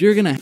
you're gonna